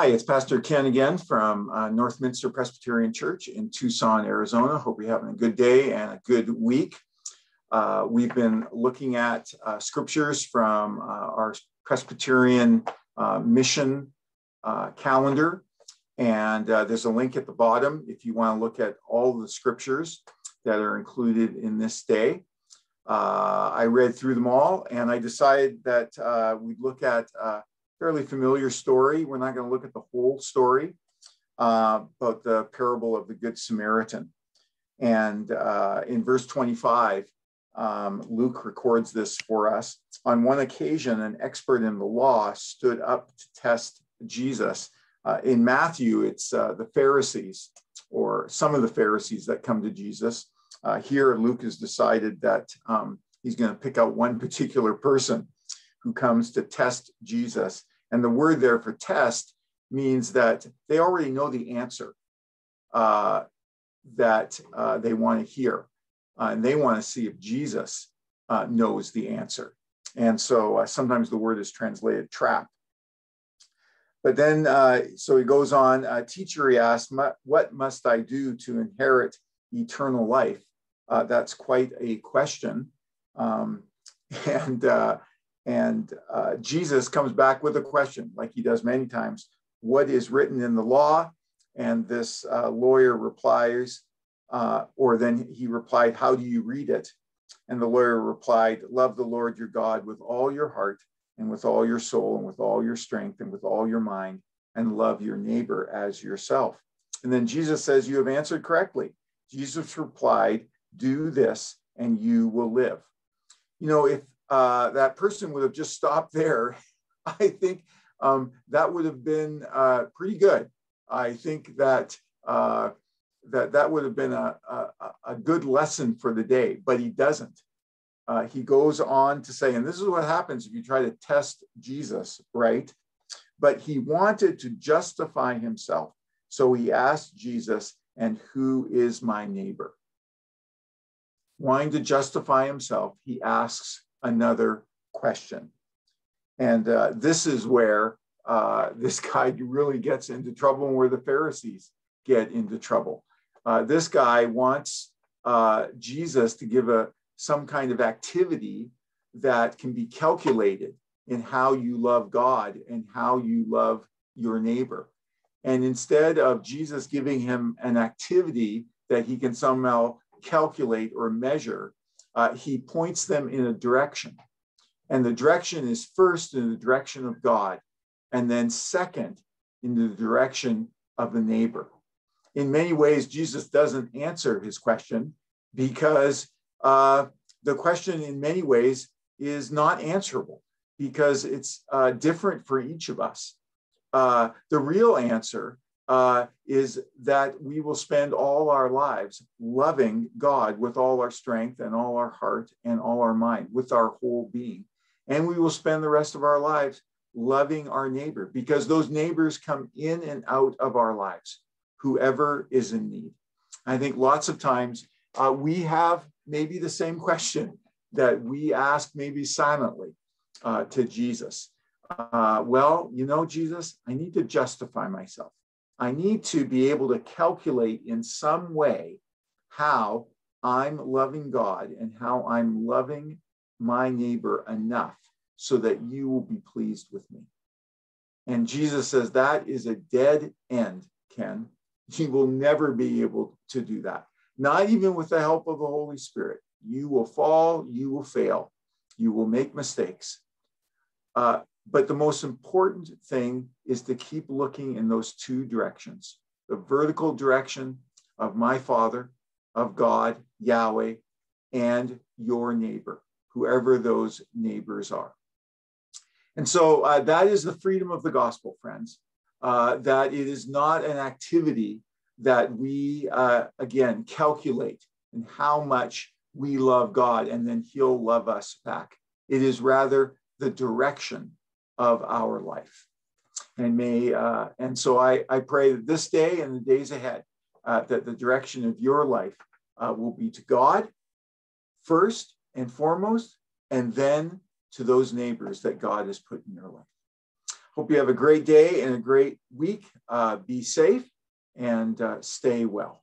Hi, it's Pastor Ken again from uh, Northminster Presbyterian Church in Tucson, Arizona. Hope you're having a good day and a good week. Uh, we've been looking at uh, scriptures from uh, our Presbyterian uh, mission uh, calendar, and there's a link at the bottom if you want to look at all the scriptures that are included in this day. I read through them all, and I decided that we'd look at fairly familiar story. We're not going to look at the whole story, uh, but the parable of the Good Samaritan. And uh, in verse 25, um, Luke records this for us. On one occasion, an expert in the law stood up to test Jesus. Uh, in Matthew, it's uh, the Pharisees or some of the Pharisees that come to Jesus. Uh, here, Luke has decided that um, he's going to pick out one particular person who comes to test Jesus. And the word there for test means that they already know the answer uh, that uh, they want to hear. Uh, and they want to see if Jesus uh, knows the answer. And so uh, sometimes the word is translated trap. But then, uh, so he goes on, teacher, he asked, what must I do to inherit eternal life? that's quite a question. Um, and and uh, Jesus comes back with a question, like he does many times What is written in the law? And this uh, lawyer replies, uh, or then he replied, How do you read it? And the lawyer replied, Love the Lord your God with all your heart and with all your soul and with all your strength and with all your mind, and love your neighbor as yourself. And then Jesus says, You have answered correctly. Jesus replied, Do this and you will live. You know, if uh, that person would have just stopped there, I think um, that would have been uh, pretty good. I think that uh, that that would have been a, a, a, good lesson for the day, but he doesn't. Uh, he goes on to say, and this is what happens if you try to test Jesus, right? But he wanted to justify himself. So he asked Jesus, and who is my neighbor? Wanting to justify himself, he asks, another question. And uh, this is where uh, this guy really gets into trouble and where the Pharisees get into trouble. Uh, this guy wants uh, Jesus to give a, some kind of activity that can be calculated in how you love God and how you love your neighbor. And instead of Jesus giving him an activity that he can somehow calculate or measure, uh, he points them in a direction. And the direction is first in the direction of God, and then second in the direction of the neighbor. In many ways, Jesus doesn't answer his question because uh, the question, in many ways, is not answerable because it's uh, different for each of us. Uh, the real answer uh, is that we will spend all our lives loving God with all our strength and all our heart and all our mind, with our whole being. And we will spend the rest of our lives loving our neighbor because those neighbors come in and out of our lives, whoever is in need. I think lots of times uh, we have maybe the same question that we ask maybe silently uh, to Jesus. Uh, well, you know, Jesus, I need to justify myself. I need to be able to calculate in some way how I'm loving God and how I'm loving my neighbor enough so that you will be pleased with me. And Jesus says that is a dead end, Ken. You will never be able to do that, not even with the help of the Holy Spirit. You will fall, you will fail, you will make mistakes. Uh, but the most important thing is to keep looking in those two directions the vertical direction of my Father, of God, Yahweh, and your neighbor, whoever those neighbors are. And so uh, that is the freedom of the gospel, friends, uh, that it is not an activity that we, uh, again, calculate and how much we love God and then He'll love us back. It is rather the direction of our life. And may uh, and so I, I pray that this day and the days ahead, uh, that the direction of your life uh, will be to God first and foremost, and then to those neighbors that God has put in your life. Hope you have a great day and a great week. Uh, be safe and uh, stay well.